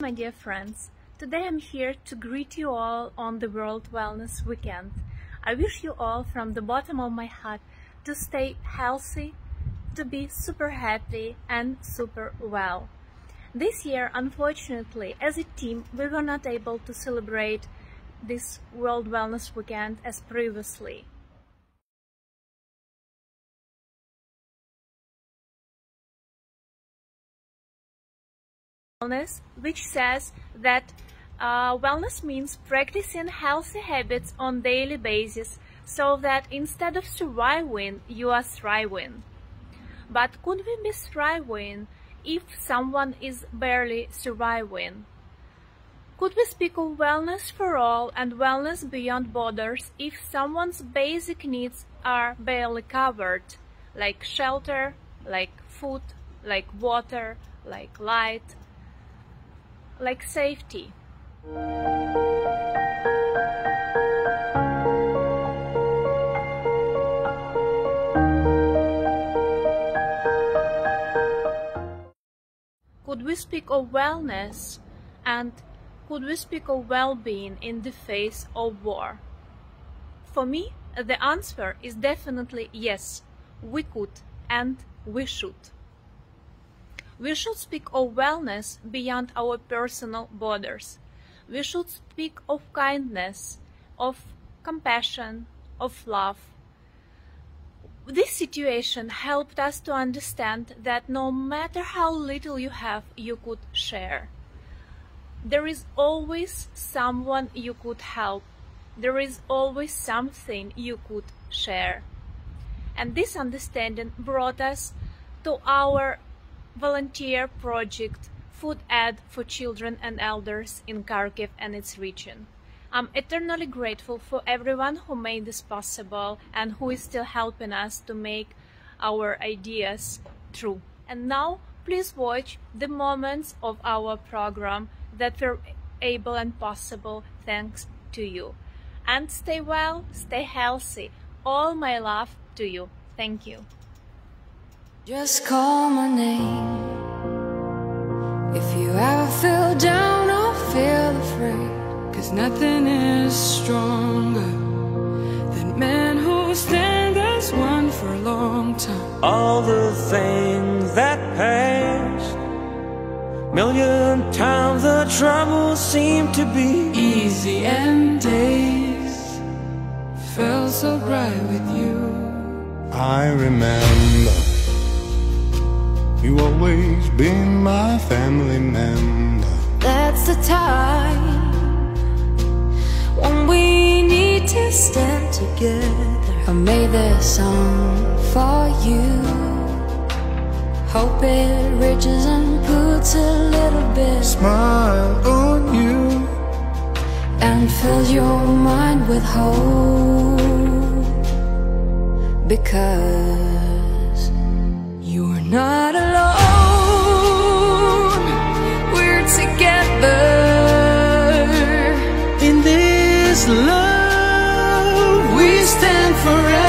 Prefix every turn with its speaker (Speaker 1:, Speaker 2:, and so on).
Speaker 1: My dear friends, today I'm here to greet you all on the World Wellness Weekend. I wish you all from the bottom of my heart to stay healthy, to be super happy and super well. This year, unfortunately, as a team, we were not able to celebrate this World Wellness Weekend as previously. Wellness, which says that uh, wellness means practicing healthy habits on daily basis so that instead of surviving, you are thriving. But could we be thriving if someone is barely surviving? Could we speak of wellness for all and wellness beyond borders if someone's basic needs are barely covered, like shelter, like food, like water, like light, like safety? Could we speak of wellness and could we speak of well-being in the face of war? For me, the answer is definitely yes, we could and we should. We should speak of wellness beyond our personal borders. We should speak of kindness, of compassion, of love. This situation helped us to understand that no matter how little you have, you could share. There is always someone you could help. There is always something you could share. And this understanding brought us to our volunteer project Food Aid for Children and Elders in Kharkiv and its region. I'm eternally grateful for everyone who made this possible and who is still helping us to make our ideas true. And now, please watch the moments of our program that were able and possible thanks to you. And stay well, stay healthy. All my love to you. Thank you.
Speaker 2: Just call my name. If you ever feel down or feel afraid. Cause nothing is stronger Than men who stand as one for a long time.
Speaker 3: All the things that passed Million times the troubles seem to be
Speaker 2: Easy and days Felt so bright with you.
Speaker 4: I remember you always been my family member.
Speaker 2: That's the time when we need to stand together. I made this song for you. Hope it reaches and puts a little bit
Speaker 4: Smile on you.
Speaker 2: and fills your mind with hope because you're not
Speaker 3: this love
Speaker 2: We stand forever.